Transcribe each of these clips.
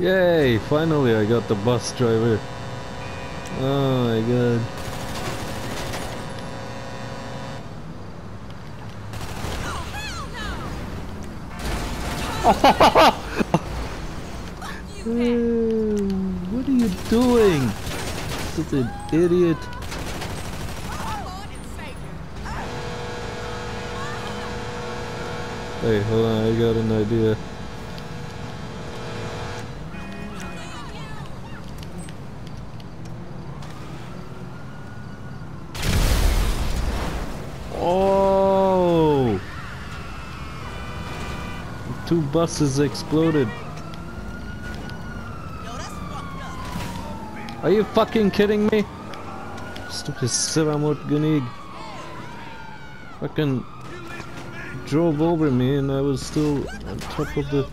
Yay! Finally I got the bus driver. Oh my god. What are you doing? Such an idiot. Hey, hold on, I got an idea. Two buses exploded. Are you fucking kidding me? Stupid Siramot Gunig. Fucking drove over me and I was still on top of the...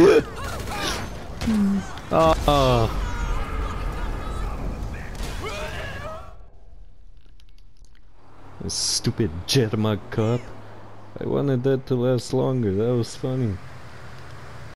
Stupid Jerma cup. I wanted that to last longer, that was funny.